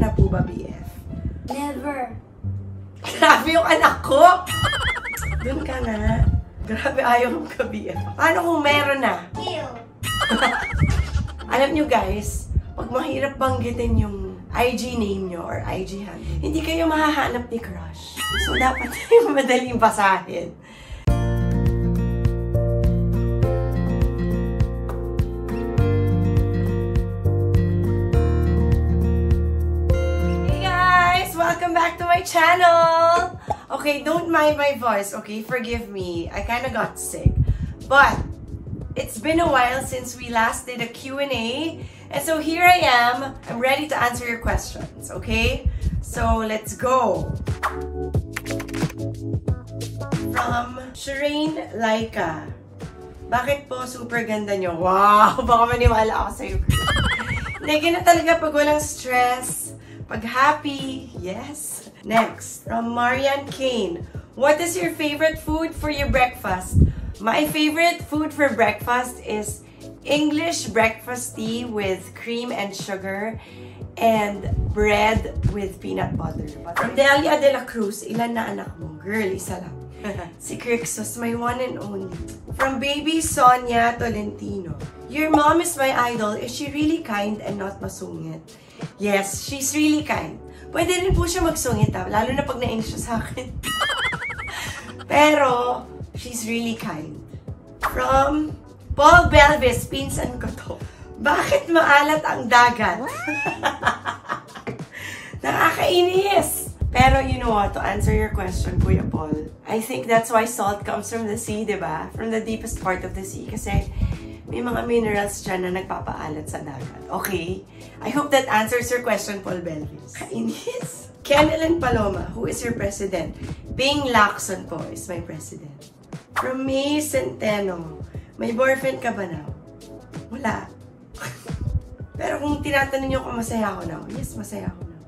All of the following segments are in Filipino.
na po ba, BF? Never. Grabe yung anak ko! Doon ka nga. Grabe, ayaw mo ka, BF. Paano kung meron na? Ew. Alam nyo guys, pag mahirap banggitin yung IG name nyo or IG handle, hindi kayo mahahanap ni crush. So, dapat yung madaling basahin. Welcome back to my channel! Okay, don't mind my voice, okay? Forgive me. I kind of got sick. But, it's been a while since we last did a Q&A. And so here I am. I'm ready to answer your questions, okay? So let's go. From Shireen Laika. Bakit po super ganda nyo? Wow! Baka maniwala ako sa'yo. Hindi, ganun talaga pag walang stress. Pag happy, yes. Next, from Marian Kane. What is your favorite food for your breakfast? My favorite food for breakfast is English breakfast tea with cream and sugar and bread with peanut butter. From Delia de la Cruz, ilan na anak mo? Girl, isa lang. si Crixus, my one and only. From baby Sonia Tolentino. Your mom is my idol. Is she really kind and not masungit? Yes, she's really kind. Pwede rin po siya magsungit ha, lalo na pag nainis siya sa akin. Pero, she's really kind. From Paul Belvis, pinsan ko to. Bakit maalat ang dagat? Nakakainis! Pero you know what, to answer your question, Kuya Paul, I think that's why salt comes from the sea, di ba? From the deepest part of the sea. Kasi may mga minerals dyan na nagpapaalat sa dagat. Okay? I hope that answers your question, Paul Belvis. Kainis! Kenelyn Paloma, who is your president? Bing Lacson po is my president. From May Centeno, may boyfriend ka ba now? Wala. Pero kung tinatanong niyo kung masaya ako now, yes, masaya ako now.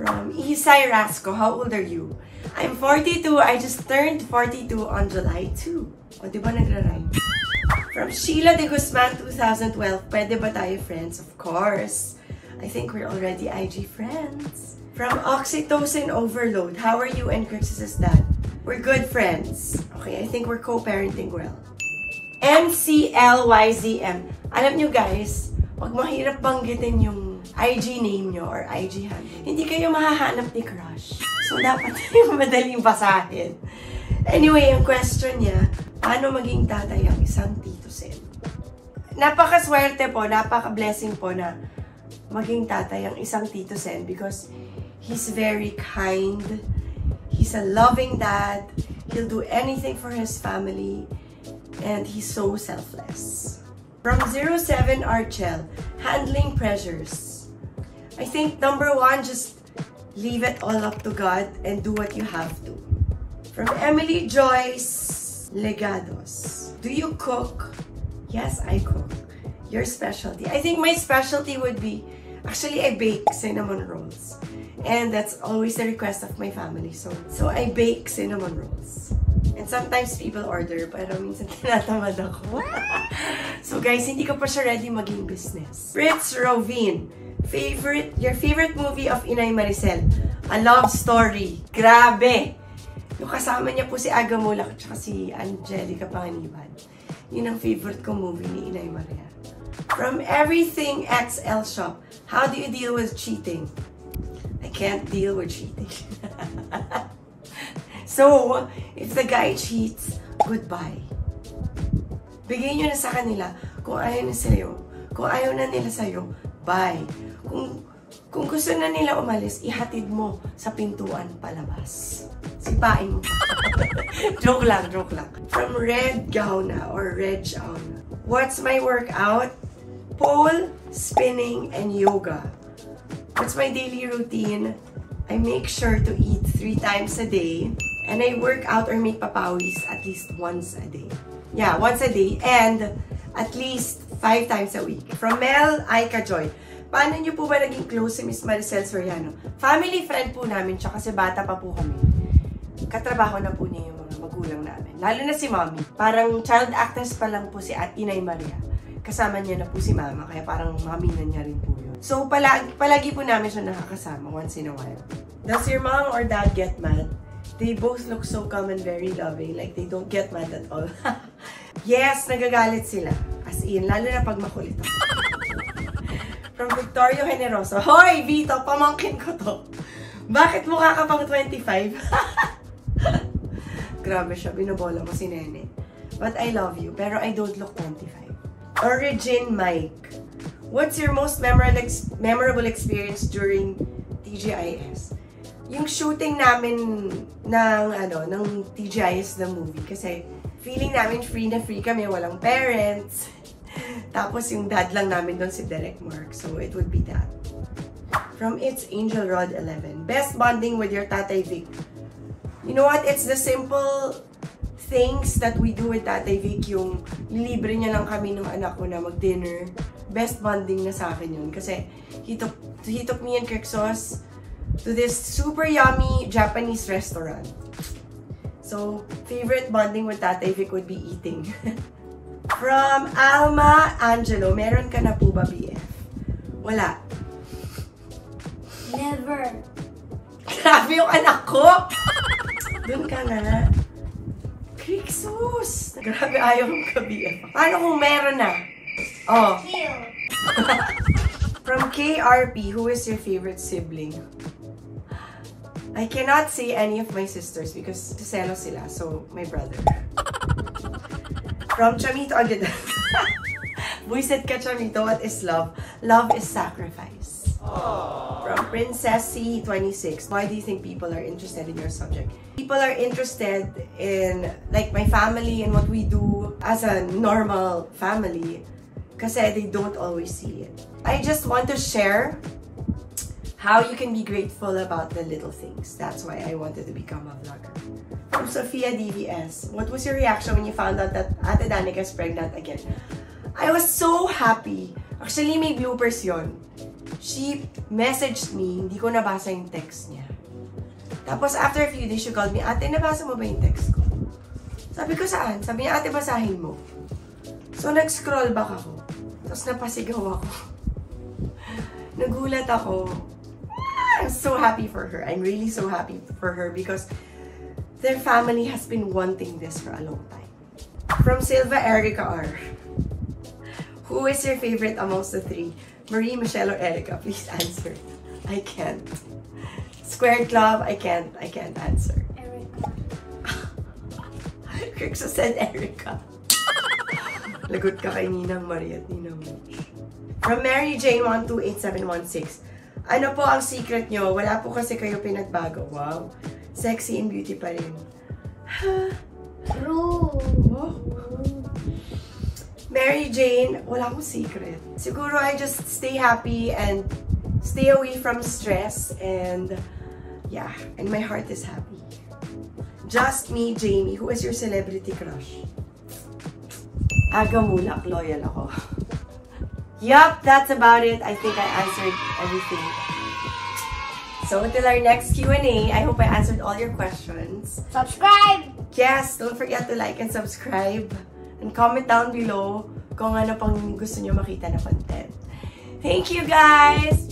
From Isay Rasco, how old are you? I'm 42. I just turned 42 on July 2. O, di ba nagra-rhyme? From Sheila de Guzman, 2012, pwede ba tayo friends? Of course. I think we're already IG friends. From Oxytocin Overload, how are you and Crix's dad? We're good friends. Okay, I think we're co-parenting well. MCLYZM. Alam nyo guys, pag mahirap banggitin yung IG name nyo or IG handle, hindi kayo mahahanap ni crush. So, dapat yung madaling basahin. Anyway, yung question niya, paano maging tatay ang isang Tito Sen? Napakaswerte po, napaka-blessing po na maging tatay ang isang Tito Sen because he's very kind, he's a loving dad, he'll do anything for his family, and he's so selfless. From 07 Archel, handling pressures. I think number one, just leave it all up to God and do what you have to. From Emily Joyce Legados. Do you cook? Yes, I cook. Your specialty. I think my specialty would be, actually I bake cinnamon rolls. And that's always the request of my family. So, so I bake cinnamon rolls. And sometimes people order, pero minsan tinatamad ako. so guys, hindi ko pa siya ready maging business. Fritz Rovin, favorite, your favorite movie of Inay Maricel? A Love Story. Grabe! Yung kasama niya po si Aga Mulak at si Angelica Panganiban. Yun ang favorite kong movie ni Inay Maria. From Everything XL Shop, how do you deal with cheating? I can't deal with cheating. So, if the guy cheats, goodbye. Bigay nyo na sa kanila kung ayaw na sa'yo. Kung ayaw na nila sa'yo, bye. Kung, kung gusto na nila umalis, ihatid mo sa pintuan palabas. Sipain mo joke lang, joke lang. From Red Gauna or Red Gauna. What's my workout? Pole, spinning, and yoga. What's my daily routine? I make sure to eat three times a day. And I work out or make papawis at least once a day. Yeah, once a day. And at least five times a week. From Mel Aika Joy. Paano niyo po ba naging close si Miss Maricel Soriano? Family friend po namin siya kasi bata pa po kami. Katrabaho na po niya yung mga magulang namin. Lalo na si Mommy. Parang child actress pa lang po si At Inay Maria. kasama niya na po si mama, kaya parang maminan niya rin po yun. So, palagi, palagi po namin siya nakakasama once in a while. Does your mom or dad get mad? They both look so calm and very loving, like they don't get mad at all. yes, nagagalit sila. As in, lalo na pag makulit ako. From Victorio Generoso. Hoy, Vito, pamangkin ko to. Bakit mukha ka pang 25? Grabe siya, binobola mo si Nene. But I love you, pero I don't look 25. Origin Mike. What's your most memorable, ex memorable experience during TGIS? Yung shooting namin ng, ano, ng TGIS the movie. Kasi feeling namin free na free kami, walang parents. Tapos yung dad lang namin doon si Derek Mark. So it would be that. From It's Angel Rod 11. Best bonding with your Tatay Vic. You know what? It's the simple things that we do with Tatay Vic. Yung libre niya lang kami ng anak ko na mag-dinner. Best bonding na sa akin yun. Kasi he took, he took me and Kirk Sauce to this super yummy Japanese restaurant. So, favorite bonding with Tatay Vic would be eating. From Alma Angelo, meron ka na po ba BF? Wala. Never. Grabe yung anak ko! Doon ka nga. Krixus! Grabe ayaw mong ka BF. Paano kung meron na? Oh. From KRP, who is your favorite sibling? I cannot say any of my sisters because siselo sila. So, my brother. From Chamito agad. Buisit ka, Chamito. What is love? Love is sacrifice. From Princess C26. Why do you think people are interested in your subject? People are interested in, like, my family and what we do as a normal family kasi they don't always see it. I just want to share how you can be grateful about the little things. That's why I wanted to become a vlogger. From Sophia DVS, what was your reaction when you found out that Ate Danica is pregnant again? I was so happy. Actually, may bloopers yon. She messaged me, hindi ko nabasa yung text niya. Tapos after a few days, she called me, Ate, nabasa mo ba yung text ko? Sabi ko, saan? Sabi niya, Ate, basahin mo. So, nag-scroll back ako. Tapos napasigaw ako. Nagulat ako. So happy for her. I'm really so happy for her because their family has been wanting this for a long time. From Silva Erica R. Who is your favorite amongst the three? Marie, Michelle, or Erica? Please answer. I can't. Square Club, I can't. I can't answer. Erica. Kirksa said Erica. Lagot ka kay Ninang Marie at Ninang. From Mary Jane 128716. Ano po ang secret nyo? Wala po kasi kayo pinagbago. Wow. Sexy and beauty pa rin. True. Oh. Mary Jane, wala akong secret. Siguro I just stay happy and stay away from stress and yeah, and my heart is happy. Just me, Jamie. Who is your celebrity crush? Aga Mulak, loyal ako. yup, that's about it. I think I answered everything. So until our next Q&A, I hope I answered all your questions. Subscribe. Yes, don't forget to like and subscribe. And comment down below kung ano pang gusto nyo makita na content. Thank you guys!